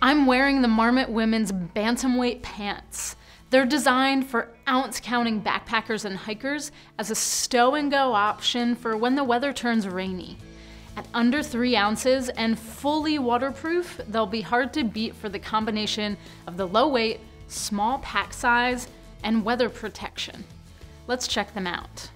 I'm wearing the Marmot Women's Bantamweight pants. They're designed for ounce counting backpackers and hikers as a stow and go option for when the weather turns rainy. At under three ounces and fully waterproof, they'll be hard to beat for the combination of the low weight, small pack size, and weather protection. Let's check them out.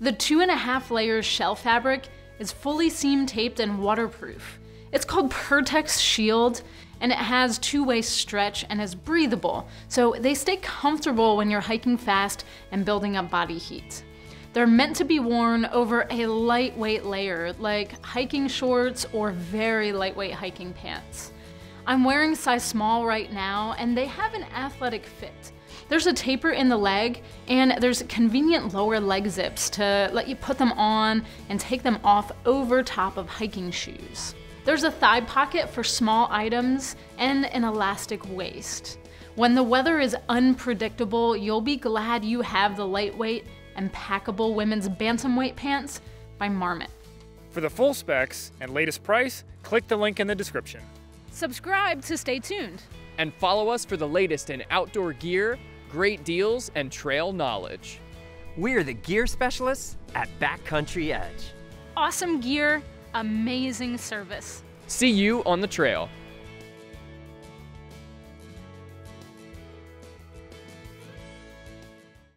The two and a half layer shell fabric is fully seam taped and waterproof. It's called Pertex Shield, and it has two-way stretch and is breathable, so they stay comfortable when you're hiking fast and building up body heat. They're meant to be worn over a lightweight layer, like hiking shorts or very lightweight hiking pants. I'm wearing size small right now, and they have an athletic fit. There's a taper in the leg, and there's convenient lower leg zips to let you put them on and take them off over top of hiking shoes. There's a thigh pocket for small items and an elastic waist. When the weather is unpredictable, you'll be glad you have the lightweight and packable women's bantamweight pants by Marmot. For the full specs and latest price, click the link in the description. Subscribe to stay tuned. And follow us for the latest in outdoor gear, great deals, and trail knowledge. We're the gear specialists at Backcountry Edge. Awesome gear, amazing service. See you on the trail.